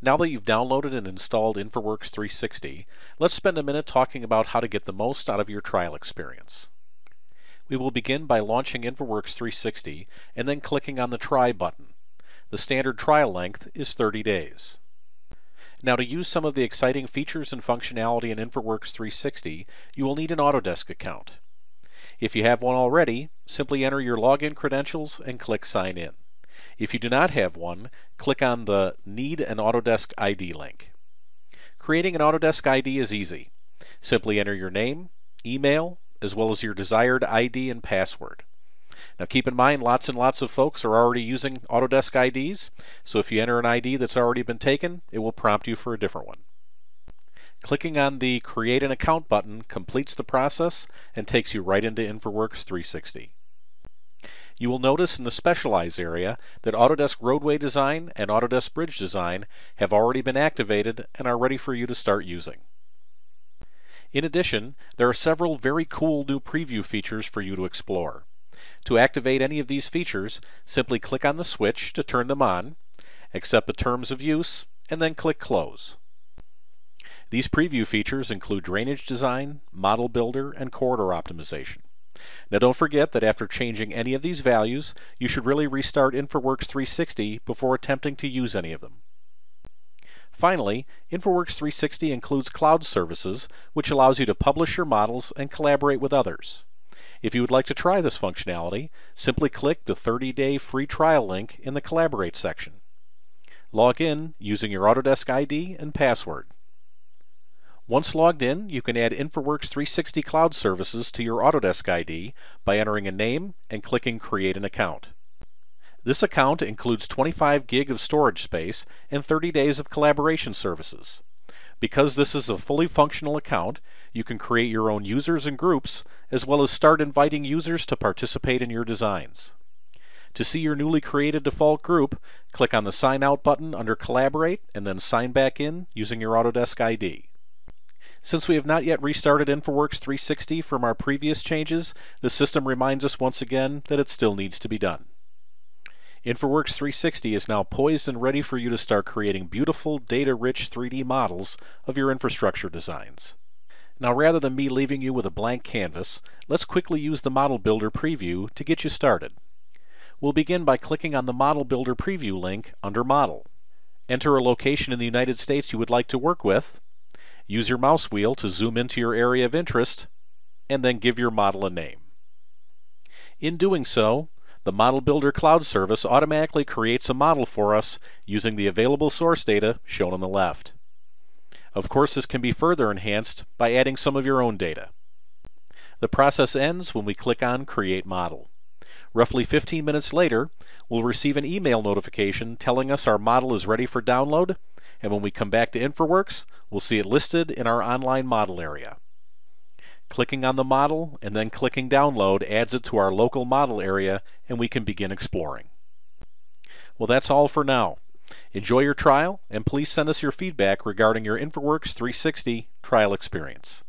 Now that you've downloaded and installed InfraWorks 360, let's spend a minute talking about how to get the most out of your trial experience. We will begin by launching InfraWorks 360 and then clicking on the Try button. The standard trial length is 30 days. Now to use some of the exciting features and functionality in InfraWorks 360, you will need an Autodesk account. If you have one already, simply enter your login credentials and click Sign In. If you do not have one, click on the Need an Autodesk ID link. Creating an Autodesk ID is easy. Simply enter your name, email, as well as your desired ID and password. Now keep in mind lots and lots of folks are already using Autodesk IDs, so if you enter an ID that's already been taken, it will prompt you for a different one. Clicking on the Create an Account button completes the process and takes you right into InfraWorks 360. You will notice in the Specialize area that Autodesk Roadway Design and Autodesk Bridge Design have already been activated and are ready for you to start using. In addition, there are several very cool new preview features for you to explore. To activate any of these features, simply click on the switch to turn them on, accept the terms of use, and then click Close. These preview features include drainage design, model builder, and corridor optimization. Now don't forget that after changing any of these values, you should really restart InfraWorks 360 before attempting to use any of them. Finally, InfraWorks 360 includes cloud services, which allows you to publish your models and collaborate with others. If you would like to try this functionality, simply click the 30-day free trial link in the Collaborate section. Log in using your Autodesk ID and password. Once logged in, you can add InfraWorks 360 Cloud Services to your Autodesk ID by entering a name and clicking Create an Account. This account includes 25 gig of storage space and 30 days of collaboration services. Because this is a fully functional account, you can create your own users and groups, as well as start inviting users to participate in your designs. To see your newly created default group, click on the Sign Out button under Collaborate and then sign back in using your Autodesk ID. Since we have not yet restarted InfraWorks 360 from our previous changes, the system reminds us once again that it still needs to be done. InfraWorks 360 is now poised and ready for you to start creating beautiful, data-rich 3D models of your infrastructure designs. Now rather than me leaving you with a blank canvas, let's quickly use the Model Builder preview to get you started. We'll begin by clicking on the Model Builder preview link under Model. Enter a location in the United States you would like to work with, Use your mouse wheel to zoom into your area of interest and then give your model a name. In doing so, the Model Builder Cloud Service automatically creates a model for us using the available source data shown on the left. Of course, this can be further enhanced by adding some of your own data. The process ends when we click on Create Model. Roughly 15 minutes later, we'll receive an email notification telling us our model is ready for download and when we come back to InfraWorks, we'll see it listed in our online model area. Clicking on the model and then clicking download adds it to our local model area and we can begin exploring. Well that's all for now. Enjoy your trial and please send us your feedback regarding your InfraWorks 360 trial experience.